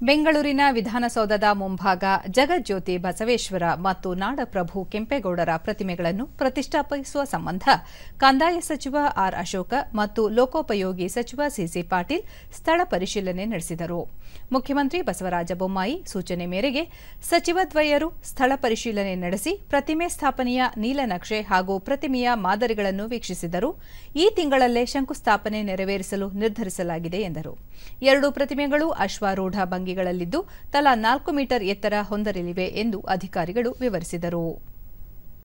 ಬೆಂಗಳೂರಿನ ವಿಧಾನಸೌಧದ ಮುಂಭಾಗ ಜಗಜ್ಯೋತಿ ಬಸವೇಶ್ವರ ಮತ್ತು ನಾಡಪ್ರಭು ಕೆಂಪೇಗೌಡರ ಪ್ರತಿಮೆಗಳನ್ನು ಪ್ರತಿಷ್ಠಾಪಿಸುವ ಸಂಬಂಧ ಕಂದಾಯ ಸಚಿವ ಆರ್ ಅಶೋಕ ಮತ್ತು ಲೋಕೋಪಯೋಗಿ ಸಚಿವ ಸಿಸಿ ಪಾಟೀಲ್ ಸ್ಥಳ ಪರಿಶೀಲನೆ ನಡೆಸಿದರು. ಮುಖ್ಯಮಂತ್ರಿ ಬಸವರಾಜ ಬೊಮ್ಮಾಯಿ ಸೂಚನೆ ಮೇರೆಗೆ ಸಚಿವದ್ವಯರು ಸ್ಥಳ ಪರಿಶೀಲನೆ ನಡೆಸಿ ಪ್ರತಿಮೆ ಸ್ಥಾಪನೆಯ ನೀಲನಕ್ಷೆ ಹಾಗೂ ಪ್ರತಿಮೆಯ ಮಾದರಿಗಳನ್ನು ವೀಕ್ಷಿಸಿದರು. ಈ ತಿಂಗಳಲ್ಲೇ ಶಂಕುಸ್ಥಾಪನೆ ನೆರವೇರಿಸಲು ನಿರ್ಧರಿಸಲಾಗಿದೆ ಎಂದರು. ಎರಡು ಪ್ರತಿಮೆಗಳು ಅಶ್ವಾರೂಢ ಭಂಗಿಗಳಲ್ಲಿದ್ದು ತಲಾ ನಾಲ್ಕು ಮೀಟರ್ ಎತ್ತರ ಹೊಂದರಲಿವೆ ಎಂದು ಅಧಿಕಾರಿಗಳು ವಿವರಿಸಿದರು.